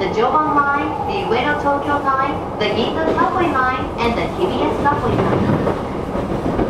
the Joban Line, the Ueno Tokyo Line, the Ginza Subway Line, and the TBS Subway Line.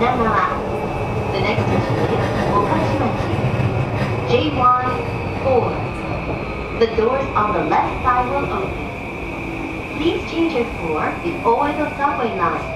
左側 The next street approximately J1 4 The doors on the left side will open. Please change your floor before the subway line.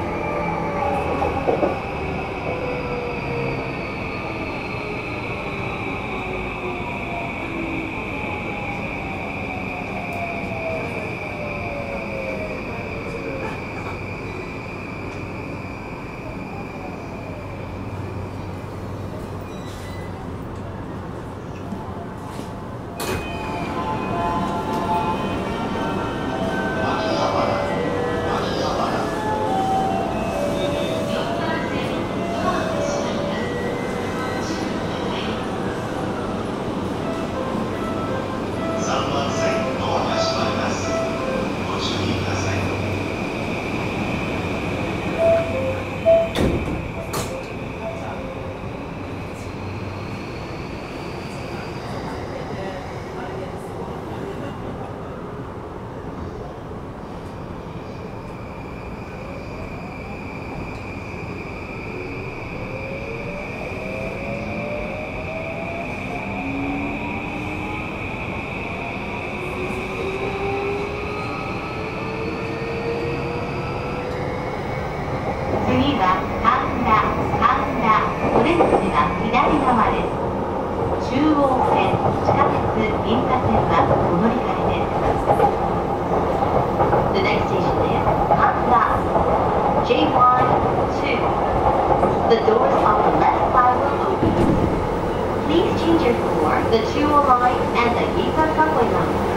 次は神田神田オレンジは左側です中央線地下鉄銀座線はお乗り換えです The next station is Kanda J1 2 The doors on the left side will open Please change your floor, the Chuo line and the Giza subway line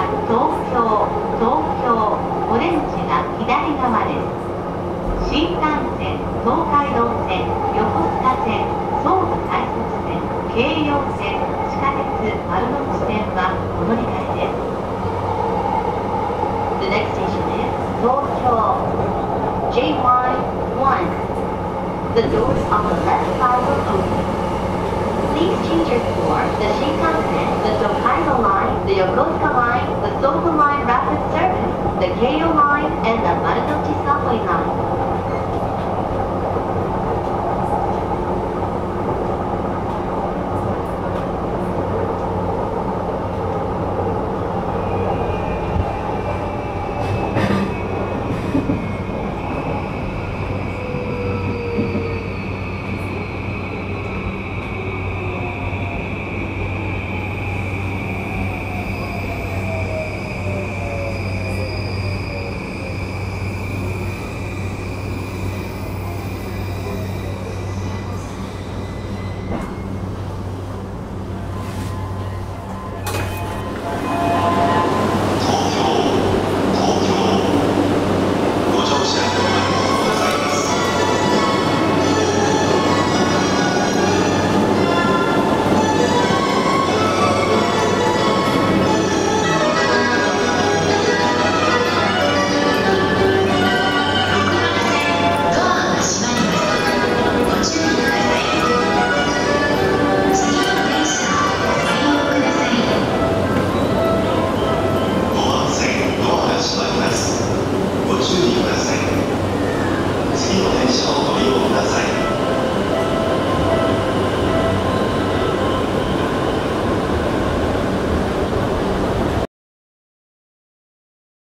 次は東京東京オレンジが左側です。新幹線東海道線横須賀線総武快速線京葉線地下鉄丸の内線はお乗り換えです。The next station is 東京 J1 1 The doors on the left side will open Please change your for the Shinkansen, the Tokaido line, the Yokosuka line, the Sobu line rapid service, the Keio line, and the Marunouchi subway line.